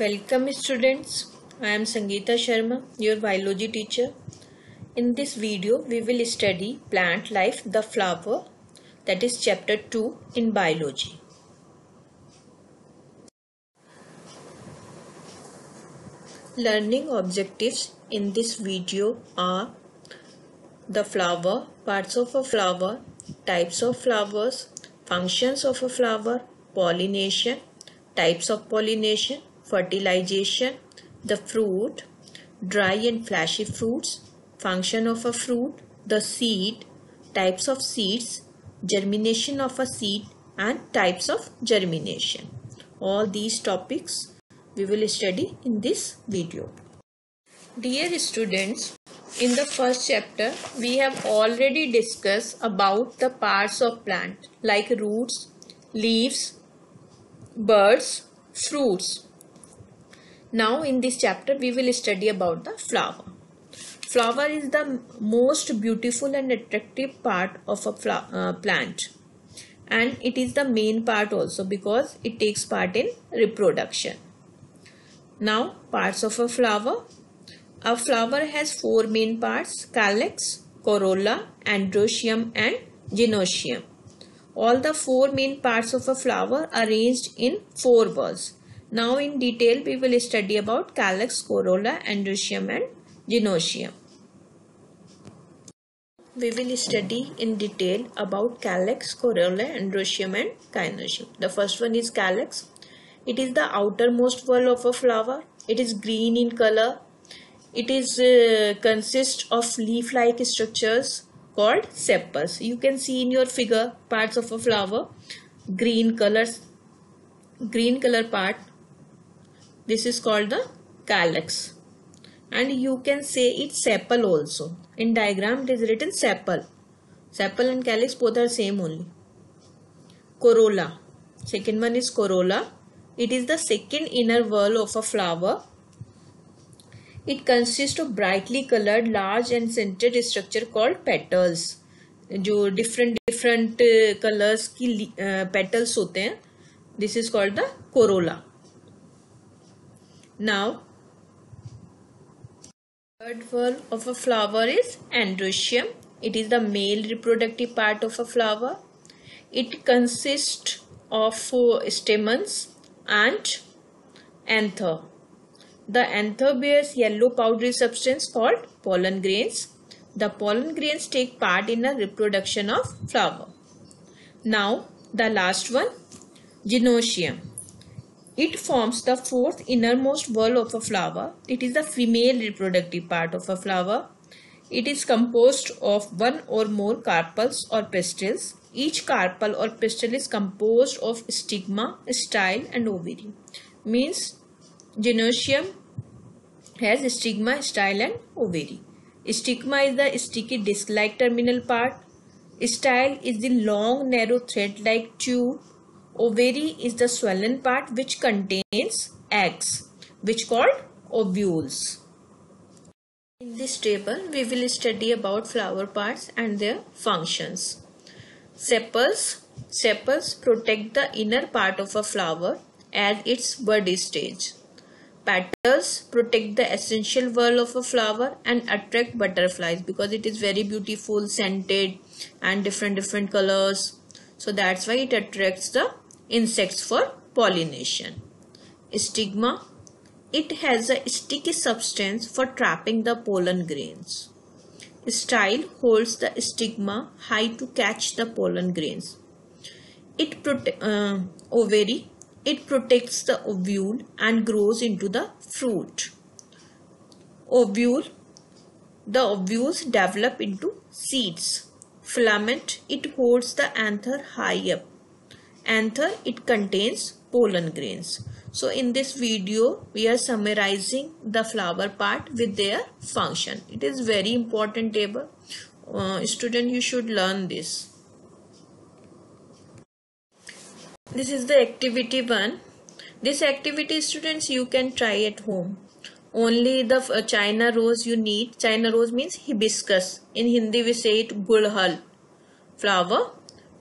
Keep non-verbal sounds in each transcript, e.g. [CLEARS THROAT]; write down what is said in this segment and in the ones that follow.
Welcome students. I am Sangeeta Sharma, your biology teacher. In this video, we will study plant life, the flower, that is chapter 2 in biology. Learning objectives in this video are the flower, parts of a flower, types of flowers, functions of a flower, pollination, types of pollination, fertilization, the fruit, dry and fleshy fruits, function of a fruit, the seed, types of seeds, germination of a seed and types of germination. All these topics we will study in this video. Dear students, in the first chapter we have already discussed about the parts of plant like roots, leaves, birds, fruits. Now in this chapter we will study about the flower. Flower is the most beautiful and attractive part of a uh, plant and it is the main part also because it takes part in reproduction. Now parts of a flower. A flower has four main parts calyx, corolla, androecium and gynoecium. All the four main parts of a flower arranged in four balls. Now in detail we will study about calyx, corolla, androecium and gynoecium. We will study in detail about calyx, corolla, androecium and gynoecium. The first one is calyx. It is the outermost whorl of a flower. It is green in color. It is uh, consists of leaf-like structures called sepals. You can see in your figure parts of a flower, green colors, green color part. This is called the calyx. And you can say it's sepal also. In diagram it is written sepal. Sepal and calyx both are same only. Corolla. Second one is corolla. It is the second inner wall of a flower it consists of brightly colored large and centered structure called petals जो different different colors की petals होते हैं this is called the corolla now third whorl of a flower is androecium it is the male reproductive part of a flower it consists of stamens and anther the anther bears yellow powdery substance called pollen grains. The pollen grains take part in the reproduction of flower. Now the last one, gynoecium. It forms the fourth innermost whorl of a flower. It is the female reproductive part of a flower. It is composed of one or more carpels or pistils. Each carpel or pistil is composed of stigma, style and ovary. Means Gynoecium has stigma, style and ovary. Stigma is the sticky disc-like terminal part. Style is the long narrow thread-like tube. Ovary is the swollen part which contains eggs which called ovules. In this table we will study about flower parts and their functions. Sepals Sepals protect the inner part of a flower at its bud stage. Petals protect the essential whorl of a flower and attract butterflies because it is very beautiful, scented and different different colors. So that's why it attracts the insects for pollination. Stigma. It has a sticky substance for trapping the pollen grains. Style holds the stigma high to catch the pollen grains. It prote uh, ovary it protects the ovule and grows into the fruit. Ovule. The ovules develop into seeds. Filament. It holds the anther high up. Anther. It contains pollen grains. So in this video we are summarizing the flower part with their function. It is very important table. Uh, student you should learn this. this is the activity one this activity students you can try at home only the uh, china rose you need china rose means hibiscus in hindi we say it gulhal flower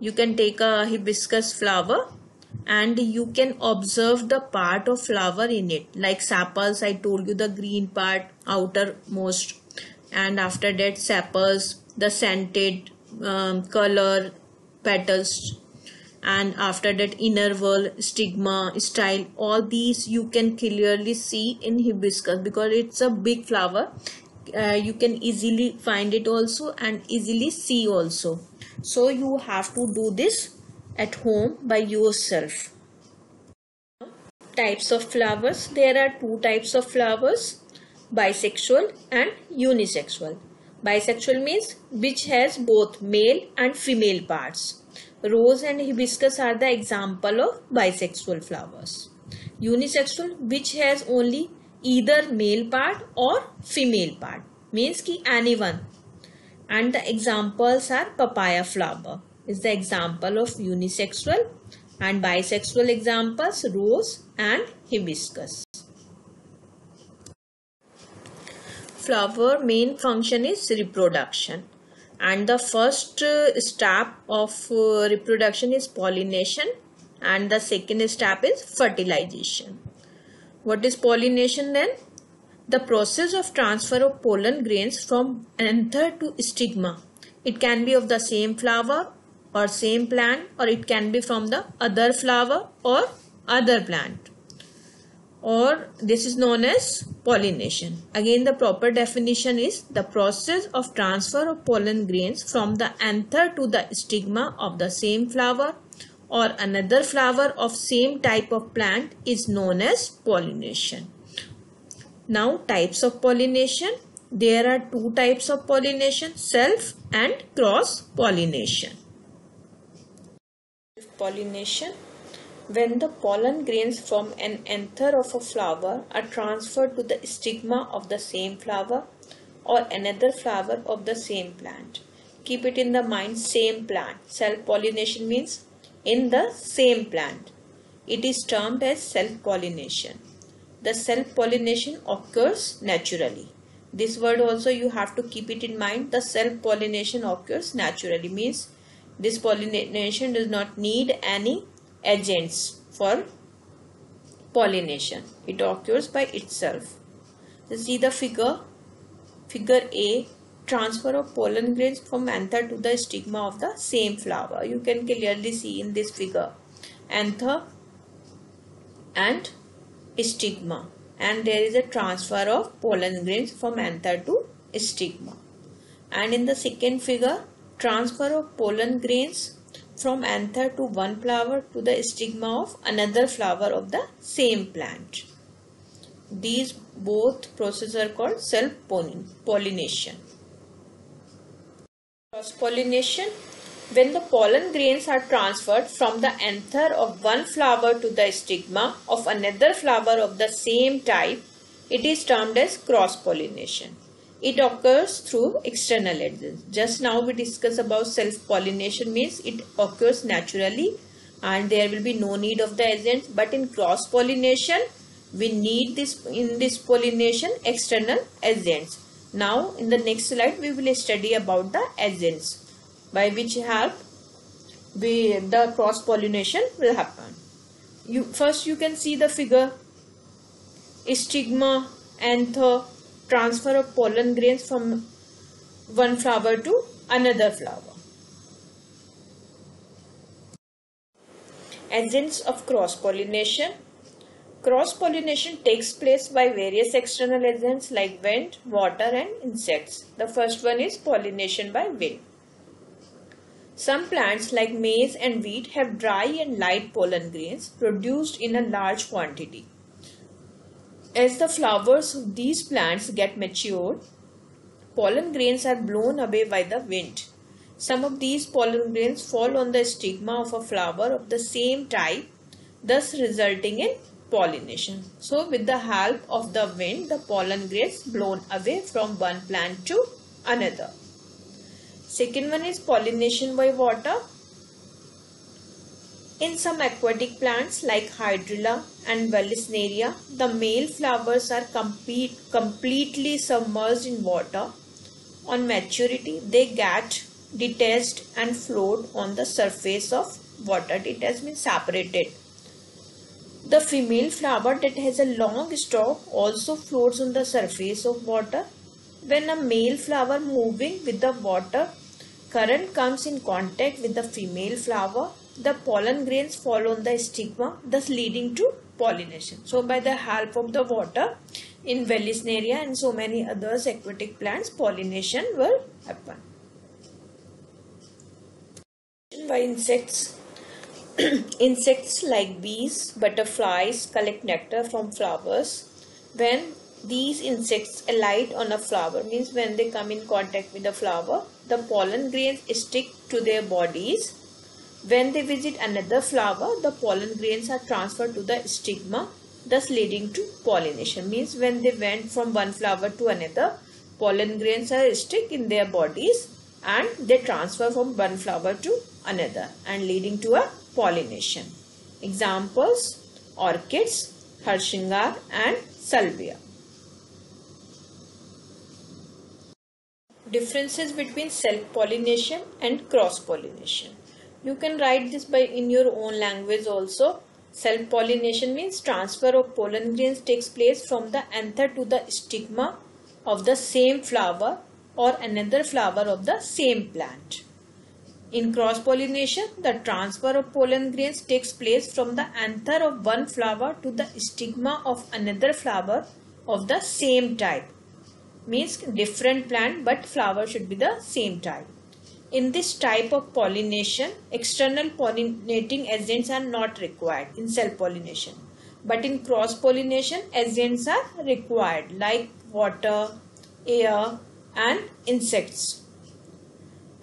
you can take a hibiscus flower and you can observe the part of flower in it. Like sepals I told you the green part outermost and after that sepals the scented um, color petals. And after that inner whorl stigma style all these you can clearly see in hibiscus because it's a big flower. Uh, you can easily find it also and easily see also so you have to do this at home by yourself. Types of flowers. There are two types of flowers bisexual and unisexual. Bisexual means which has both male and female parts. Rose and hibiscus are the example of bisexual flowers. Unisexual which has only either male part or female part. Means ki anyone and the examples are papaya flower is the example of unisexual and bisexual examples rose and hibiscus. Flower main function is reproduction. And the first uh, step of uh, reproduction is pollination and the second step is fertilization. What is pollination then? The process of transfer of pollen grains from anther to stigma. It can be of the same flower or same plant or it can be from the other flower or other plant or this is known as pollination. Again the proper definition is the process of transfer of pollen grains from the anther to the stigma of the same flower or another flower of same type of plant is known as pollination. Now types of pollination. There are two types of pollination, self and cross pollination. Self pollination when the pollen grains from an anther of a flower are transferred to the stigma of the same flower or another flower of the same plant. Keep it in the mind same plant. Self-pollination means in the same plant. It is termed as self-pollination. The self-pollination occurs naturally. This word also you have to keep it in mind. The self-pollination occurs naturally means this pollination does not need any agents for pollination. It occurs by itself. So see the figure. Figure A transfer of pollen grains from anther to the stigma of the same flower. You can clearly see in this figure anther and stigma and there is a transfer of pollen grains from anther to stigma. And in the second figure transfer of pollen grains from anther to one flower to the stigma of another flower of the same plant. These both processes are called self-pollination. Cross-pollination when the pollen grains are transferred from the anther of one flower to the stigma of another flower of the same type, it is termed as cross-pollination. It occurs through external agents. Just now we discussed about self-pollination means it occurs naturally and there will be no need of the agents. But in cross-pollination, we need this in this pollination external agents. Now in the next slide we will study about the agents by which help we, the cross pollination will happen. You First you can see the figure stigma, anther, transfer of pollen grains from one flower to another flower. Agents of cross pollination Cross-pollination takes place by various external agents like wind, water and insects. The first one is pollination by wind. Some plants like maize and wheat have dry and light pollen grains produced in a large quantity. As the flowers of these plants get matured, pollen grains are blown away by the wind. Some of these pollen grains fall on the stigma of a flower of the same type, thus resulting in pollination. So with the help of the wind, the pollen grains blown away from one plant to another. Second one is pollination by water. In some aquatic plants like Hydrilla and Vallisneria, the male flowers are complete, completely submerged in water. On maturity, they get detached and float on the surface of water. It has been separated The female flower that has a long stalk also floats on the surface of water. When a male flower moving with the water current comes in contact with the female flower, the pollen grains fall on the stigma, thus leading to pollination. So by the help of the water in Vallisneria and so many others aquatic plants, pollination will happen. By insects, [CLEARS THROAT] insects like bees, butterflies collect nectar from flowers. When these insects alight on a flower, means when they come in contact with the flower, the pollen grains stick to their bodies when they visit another flower, the pollen grains are transferred to the stigma, thus leading to pollination. Means when they went from one flower to another, pollen grains are stick in their bodies and they transfer from one flower to another and leading to a pollination. Examples orchids, harshingar and salvia. Differences between self-pollination and cross-pollination. You can write this by in your own language also. Self-pollination means transfer of pollen grains takes place from the anther to the stigma of the same flower or another flower of the same plant. In cross-pollination, the transfer of pollen grains takes place from the anther of one flower to the stigma of another flower of the same type. Means different plant but flower should be the same type. In this type of pollination, external pollinating agents are not required in self-pollination. But in cross-pollination, agents are required like water, air and insects.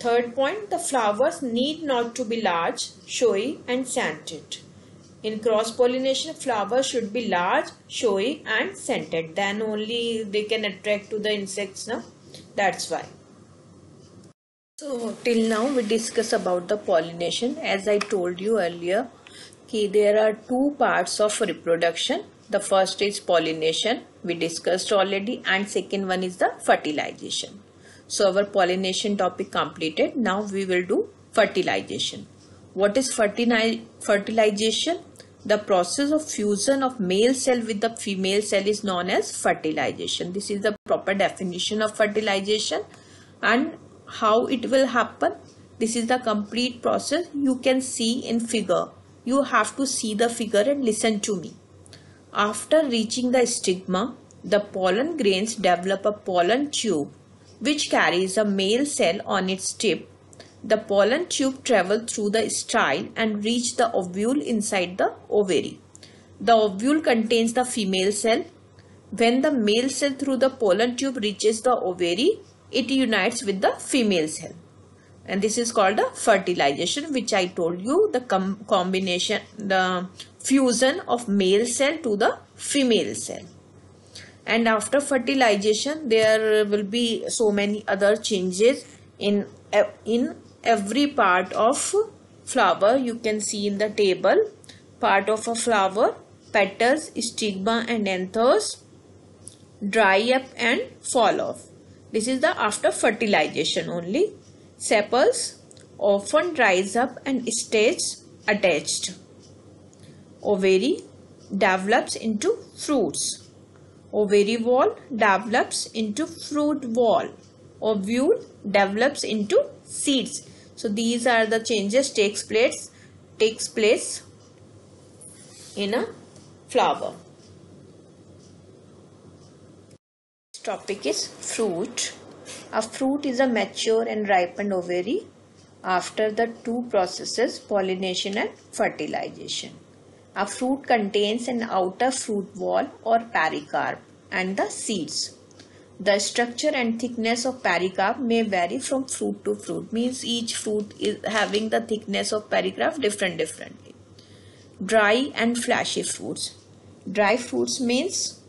Third point, the flowers need not to be large, showy and scented. In cross-pollination, flowers should be large, showy and scented. Then only they can attract to the insects. No? That's why. So till now we discuss about the pollination as I told you earlier okay, there are two parts of reproduction the first is pollination we discussed already and second one is the fertilization so our pollination topic completed now we will do fertilization what is fertilization? The process of fusion of male cell with the female cell is known as fertilization. This is the proper definition of fertilization. And how it will happen? This is the complete process you can see in figure. You have to see the figure and listen to me. After reaching the stigma the pollen grains develop a pollen tube which carries a male cell on its tip the pollen tube travel through the style and reach the ovule inside the ovary. The ovule contains the female cell. When the male cell through the pollen tube reaches the ovary it unites with the female cell. And this is called the fertilization which I told you the com combination the fusion of male cell to the female cell. And after fertilization there will be so many other changes in in every part of flower you can see in the table part of a flower petals stigma and anthers dry up and fall off this is the after fertilization only. Sepals often dries up and stays attached. Ovary develops into fruits. Ovary wall develops into fruit wall. Ovule develops into seeds. So these are the changes takes place takes place in a flower. topic is fruit. A fruit is a mature and ripened ovary after the two processes pollination and fertilization. A fruit contains an outer fruit wall or pericarp and the seeds. The structure and thickness of pericarp may vary from fruit to fruit. Means each fruit is having the thickness of pericarp different differently. Dry and fleshy fruits. Dry fruits means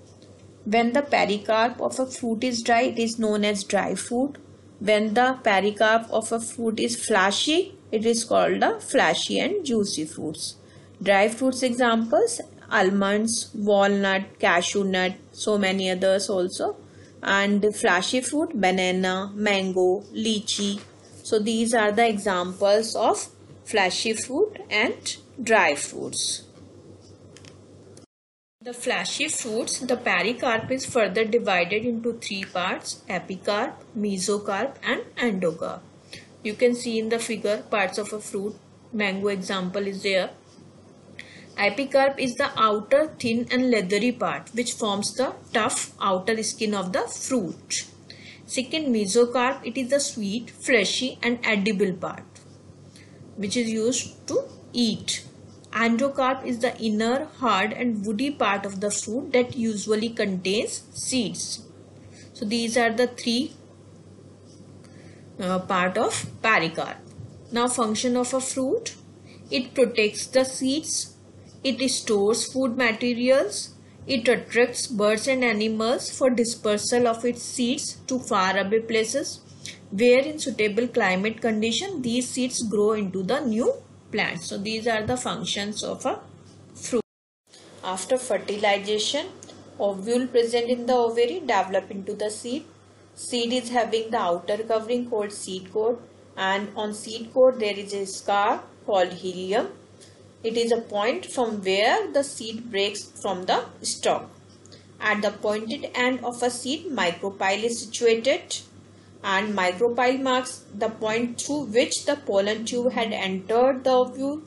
when the pericarp of a fruit is dry, it is known as dry fruit. When the pericarp of a fruit is fleshy, it is called the fleshy and juicy fruits. Dry fruits examples almonds, walnut, cashew nut, so many others also. And flashy fruit banana, mango, lychee. So these are the examples of flashy fruit and dry fruits. The flashy fruits, the pericarp is further divided into three parts, epicarp, mesocarp and endocarp. You can see in the figure parts of a fruit, mango example is there. Epicarp is the outer thin and leathery part which forms the tough outer skin of the fruit. Second mesocarp, it is the sweet, fleshy and edible part which is used to eat. Endocarp is the inner, hard and woody part of the fruit that usually contains seeds. So these are the three uh, part of pericarp. Now function of a fruit. It protects the seeds. It stores food materials. It attracts birds and animals for dispersal of its seeds to far away places where in suitable climate condition these seeds grow into the new plants. So these are the functions of a fruit. After fertilization, ovule present in the ovary develop into the seed. Seed is having the outer covering called seed coat and on seed coat there is a scar called hilum. It is a point from where the seed breaks from the stalk. At the pointed end of a seed, micropyle is situated and micropyle marks the point through which the pollen tube had entered the ovule.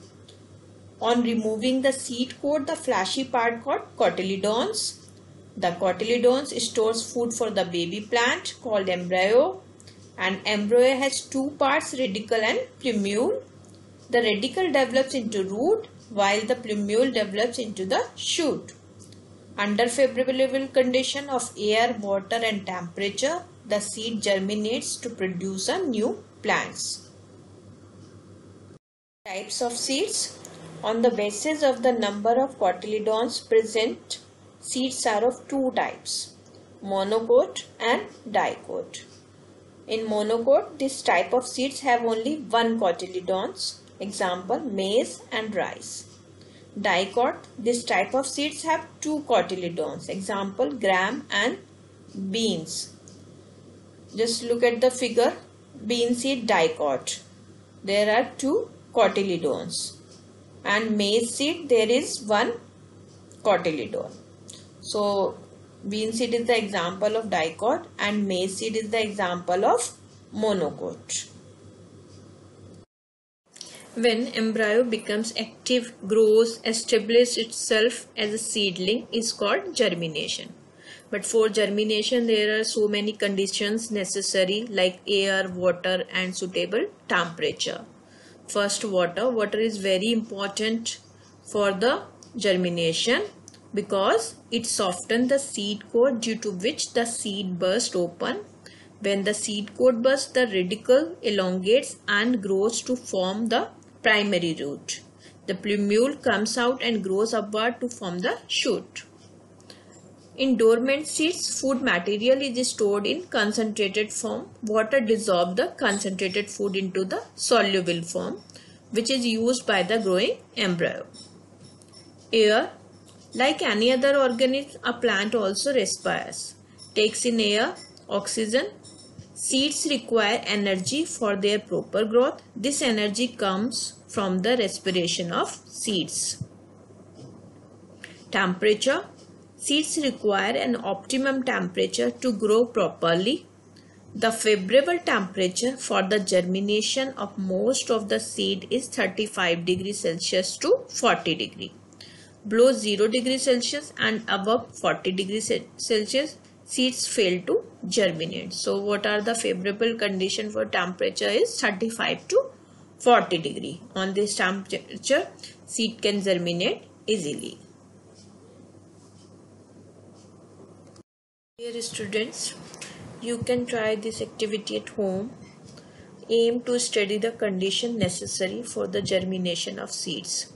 On removing the seed coat, the fleshy part called cotyledons. The cotyledons stores food for the baby plant called embryo and embryo has two parts radicle and plumule. The radicle develops into root while the plumule develops into the shoot. Under favorable condition of air, water and temperature, the seed germinates to produce a new plants. Types of seeds On the basis of the number of cotyledons present, seeds are of two types, monocot and dicot. In monocot, this type of seeds have only one cotyledons, example maize and rice. Dicot, this type of seeds have two cotyledons, example gram and beans. Just look at the figure. Bean seed dicot. There are two cotyledons. And maize seed there is one cotyledon. So bean seed is the example of dicot and maize seed is the example of monocot when embryo becomes active grows establishes itself as a seedling is called germination. But for germination there are so many conditions necessary like air water and suitable temperature. First water. Water is very important for the germination because it softens the seed coat due to which the seed burst open. When the seed coat bursts the radicle elongates and grows to form the primary root the plumule comes out and grows upward to form the shoot in dormant seeds, food material is stored in concentrated form. Water dissolves the concentrated food into the soluble form, which is used by the growing embryo. Air, like any other organism, a plant also respires, takes in air, oxygen. Seeds require energy for their proper growth. This energy comes from the respiration of seeds. Temperature Seeds require an optimum temperature to grow properly. The favorable temperature for the germination of most of the seed is 35 degrees Celsius to 40 degree. Below 0 degrees Celsius and above 40 degrees Celsius, seeds fail to germinate. So what are the favorable condition for temperature is 35 to 40 degree. On this temperature, seed can germinate easily. Dear students, you can try this activity at home. Aim to study the condition necessary for the germination of seeds.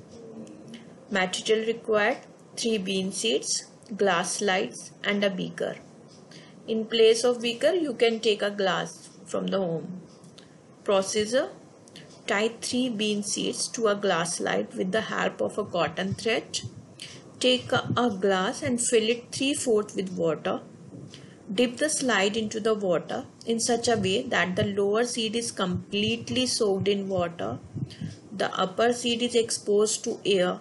Material required 3 bean seeds, glass slides and a beaker. In place of beaker, you can take a glass from the home. Procedure Tie 3 bean seeds to a glass slide with the help of a cotton thread. Take a, glass and fill it 3 fourths with water Dip the slide into the water in such a way that the lower seed is completely soaked in water. The upper seed is exposed to air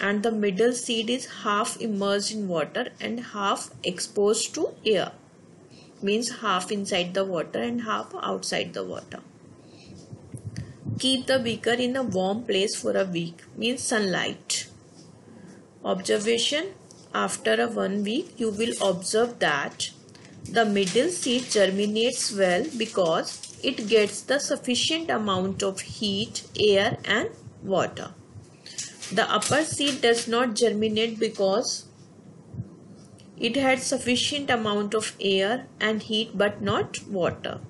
and the middle seed is half immersed in water and half exposed to air means half inside the water and half outside the water keep the beaker in a warm place for a week means sunlight observation after a one week you will observe that the middle seed germinates well because it gets the sufficient amount of heat, air and water. The upper seed does not germinate because it had sufficient amount of air and heat but not water.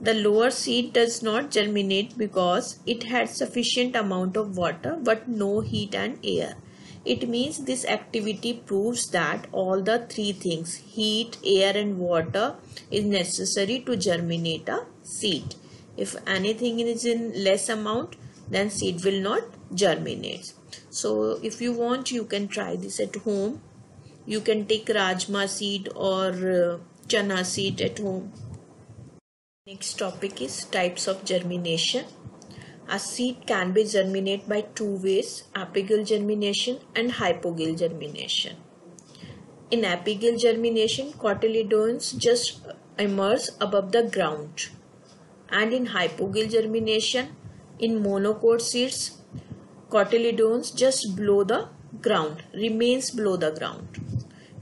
The lower seed does not germinate because it had sufficient amount of water but no heat and air. It means this activity proves that all the three things heat, air and water is necessary to germinate a seed. If anything is in less amount then seed will not germinate. So if you want you can try this at home. You can take rajma seed or uh, chana seed at home. Next topic is types of germination. A seed can be germinated by two ways, epigeal germination and hypogeal germination. In epigeal germination, cotyledons just emerge above the ground. And in hypogeal germination, in monocot seeds, cotyledons just below the ground, remains below the ground.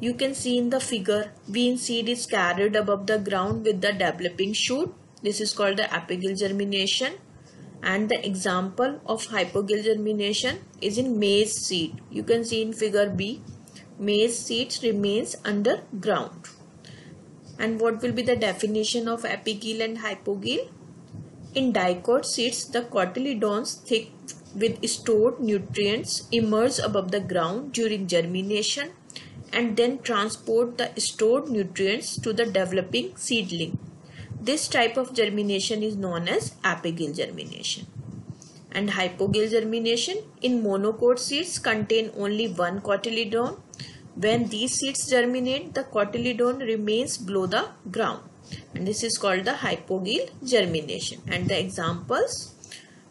You can see in the figure, bean seed is carried above the ground with the developing shoot. This is called the epigeal germination and the example of hypogeal germination is in maize seed. You can see in figure B, maize seeds remains underground. And what will be the definition of epigeal and hypogeal? In dicot seeds, the cotyledons thick with stored nutrients emerge above the ground during germination and then transport the stored nutrients to the developing seedling. This type of germination is known as epigeal germination. And hypogeal germination in monocot seeds contain only one cotyledon. When these seeds germinate, the cotyledon remains below the ground. And this is called the hypogeal germination. And the examples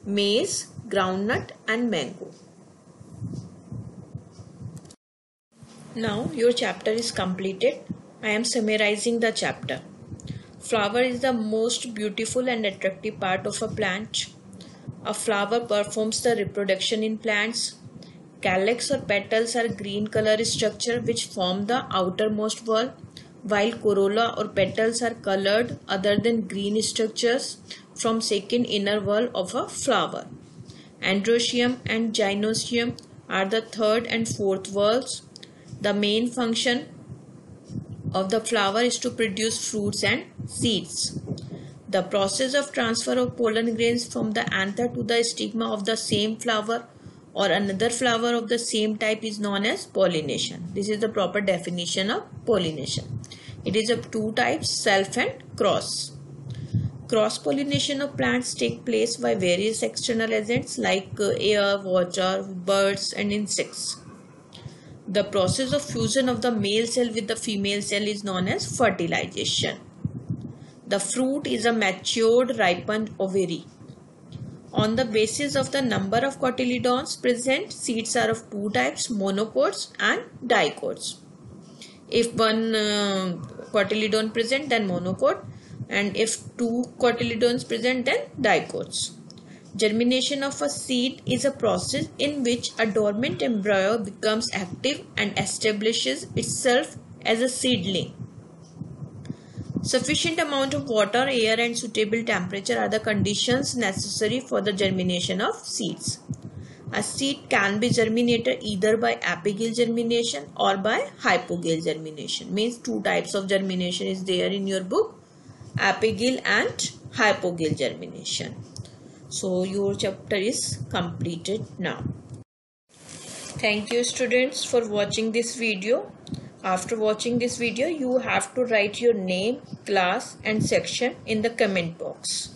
maize, groundnut and mango. Now your chapter is completed. I am summarizing the chapter. Flower is the most beautiful and attractive part of a plant. A flower performs the reproduction in plants. Calyx or petals are green color structure which form the outermost whorl while corolla or petals are colored other than green structures from second inner whorl of a flower. Androecium and gynoecium are the third and fourth whorls. The main function of the flower is to produce fruits and seeds. The process of transfer of pollen grains from the anther to the stigma of the same flower or another flower of the same type is known as pollination. This is the proper definition of pollination. It is of two types, self and cross. Cross pollination of plants take place by various external agents like uh, air, water, birds and insects. The process of fusion of the male cell with the female cell is known as fertilization. The fruit is a matured ripened ovary. On the basis of the number of cotyledons present, seeds are of two types, monocots and dicots. If one uh, cotyledon present, then monocot and if two cotyledons present, then dicots. Germination of a seed is a process in which a dormant embryo becomes active and establishes itself as a seedling. Sufficient amount of water, air and suitable temperature are the conditions necessary for the germination of seeds. A seed can be germinated either by epigeal germination or by hypogeal germination. Means two types of germination is there in your book. Epigeal and hypogeal germination. So your chapter is completed now. Thank you students for watching this video. After watching this video, you have to write your name, class and section in the comment box.